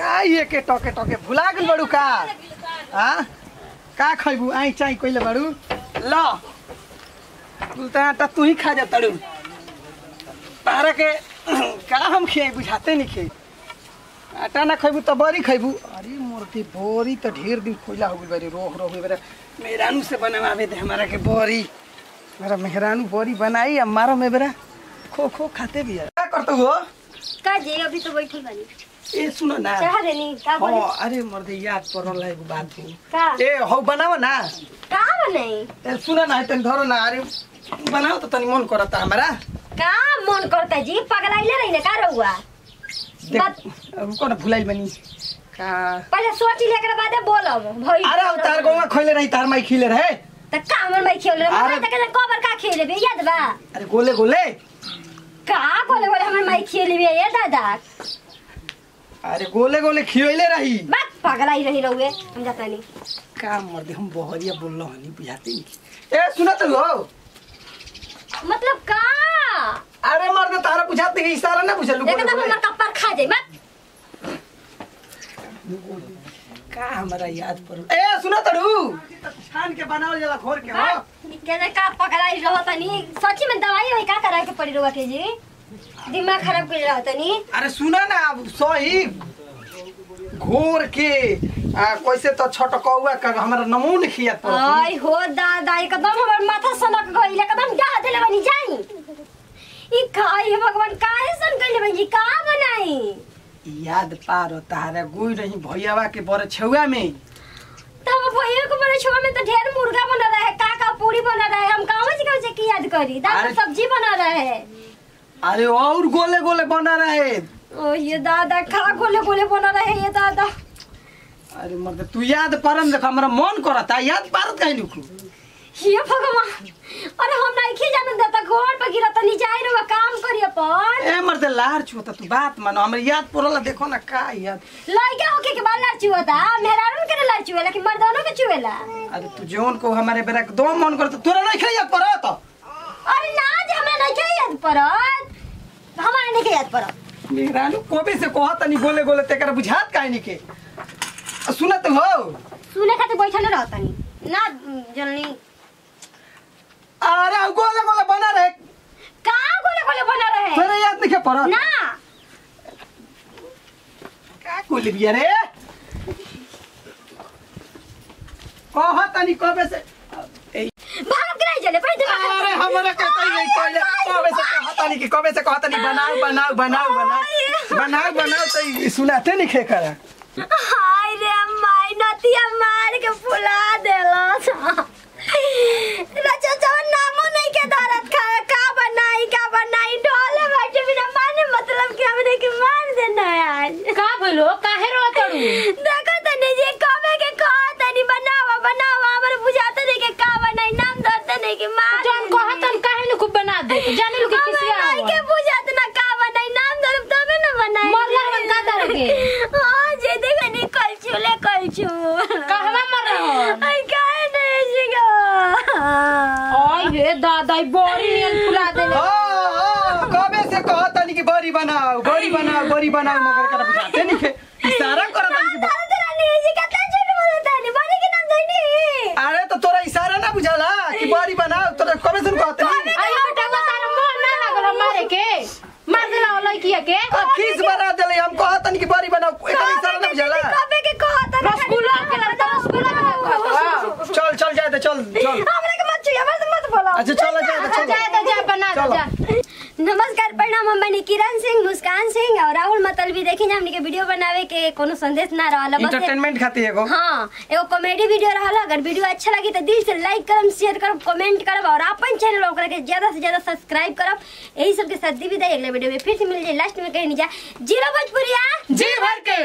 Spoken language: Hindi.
का ये के टके टके? भुला गेल बड़ू का? हाँ का खैबू? आई चाई कइले बड़ू? ल। कुलता आटा तू ही खा जा तड़ू। तारा के का हम खियाई? बुझाते नहीं खियाई। आटा ना खैबू तो बड़ी खैबू। अरे मूर्ति बोरी तो ढेर दिन खोला हो गई बारी रोह रोह गई मेहरानू से बनवावे दे हमारा के बोरी मेरा मेहरानू बोरी बनाई, अब मारो में बेरा खो खो खाते भी है। क्या करते हो? का जी अभी तो बैठल बानी। ए सुनो ना। अरे मर्दे याद है एगो बात हो ए हौ बनाओ ना। का बनाई? ए सुनो ना तनी धरो ना अरे बनाओ तो तनी मन करता हमारा। का मन करता जी? पगलाइले रही ना का रहुआ देख रुको ना भुलाइल बनी? का? पहले सोच लेकर बादे बोलब। भई अरे तार गोवा खोले रही तार माई खिले रहे। त का हमर माई खेल रे अरे- मत के कबर का खेले बे याद बा। अरे गोले गोले। का बोले बोले हमर माई खेली बे ये दादा? अरे गोले गोले खियले रही। बात पागल पगलाई रही रहुए हम जाता नहीं। का मर्दे हम बहरिया बोल रहा हनी बुझाते नहीं ए सुना तो हो मतलब का? अरे मर्दे तारा बुझाते के इशारा ना बुझा बुझलू देखा तो हमर कपर खा जाई मत का हमारा याद पड़ल ए सुना तड़ू छान के बनाओ जला घोर के हो। के का पगलाई रहत नहीं सच्ची में दवाई होई का करे के पड़ी रहुआ के जी दिमाग खराब कर रहत नहीं अरे सुना ना अब सही। घोर के आ, कैसे तो छटकौआ का हमारा नमून खियात पड़ल आई हो दादा एकदम हमर माथा सनक गइल एकदम डा देले बनी जाई। ई खाई भगवान काहे सन कइले बनी का बनाई? याद पार तारा गोई रही भैयावा के बड़े छुआ में। तब भैया को बड़े छोड़ में तो ढेर मुर्गा बना रहा है काका पूरी बना रहा है हम काहे से काहे की याद करी? दादा सब्ज़ी बना रहा। है अरे और गोले गोले बना रहे। ओ ये दादा खा गोले गोले बना रहा ये दादा। अरे मतलब तू याद पारन देख हमरा मन करता याद पारत कहीं निकू ये भगवान अरे हम नहीं खी जाने देता गोड़ पे गिरा तो नीचे आई रहा काम करी अपन। ए मर्दे लार छुता तू बात मानो हमरा याद पड़ल देखो ना का याद। लड़का होके के लड़ चुआ था? मेरा रन करे लड़ चुए लेकिन मर्दानों के चुएला अरे तू जोन को हमारे बेरा दो मन करता तोरा नहीं खाई याद पड़त अरे ना जे हमरा नहीं के याद हमारे नहीं के याद पड़त मेहरानू कोबे से कहत नहीं गोले गोले तेकर बुझात काहे नहीं के? सुनत हो? सुने खातिर बैठल रहता नहीं ना जननी अरे गोले गोले बना रहे। का गोले गोले बना रहे? तोरा याद नहीं के पड़त। ना। का गोले बिया रे? कहत नहीं कोबे से ए, भाग के नहीं चले पहले अरे हमरा कहता ही नहीं पहले कोबे से कहत नहीं कि कोबे से कहत नहीं बनाओ बनाओ बनाओ बनाओ बनाओ बनाओ तो सुनाते नहीं खे करा। हाय रे माई नतिया मार के फुला देला रचा जवन नामो नहीं के दरद खाए का बनाई का बनाई ढोले बैठे बिना माने मतलब कि हमने के मार देना है आज। का भइलो काहे रो तड़ू देखो तने जे कबे के कहा तनी बनावा बनावा हमर बुझाते नहीं के का बनाई नाम धरते नहीं के मार जौन कहतन काहे न खूब बना दे जाने लोग हमें किसी नहीं के बुझाते ना का बनाई नाम धरब तबे ना बनाई मरला हमन का दर के हाँ जे देखे नहीं कल चूले कल चू कहवा मर रहो आई काहे नहीं जिगा ओय हे दादा बड़ी नियन फुला देले हाँ, हाँ, कबे से कहत नहीं कि बड़ी बनाओ बड़ी बनाओ बड़ी बनाओ मगर करा बुझाते नहीं खे इशारा करत कि के नाम धइनी अरे तो तोरा इशारा ना बुझाला कि बड़ी बनाओ तोरा कबे से कहत नहीं आई बेटा तारा मोह ना लागल मारे के। मार देला लड़किया के। आ, खीस बना देले हम कहत नहीं कि बड़ी बनाओ एकर इशारा ना बुझाला कबे के कहता रसगुल्ला के लड़का रसगुल्ला बना चल चल जाए दे चल चल। हमरे के मत छुइया मत मत बोलो। अच्छा चल जाए दे चल। जा जा जा बना दे जा नमस्कार प्रणाम हम बनी किरण सिंह मुस्कान सिंह और राहुल मतलबी देखी ना हमने के वीडियो बनावे के कोनो संदेश ना रहला बस इंटरटेनमेंट खातिर एगो। हाँ एगो कॉमेडी वीडियो रहला। अगर वीडियो अच्छा लगी तो दिल से लाइक करम शेयर करम कमेंट करम और अपन चैनल ओकरा के ज़्यादा से ज़्यादा सब्सक्राइब करम यही सब के साथ दी विदाई अगले वीडियो में फिर से मिल जाए लास्ट में कहीं नहीं जा ज़ीरो भोजपुरिया! जी भर के।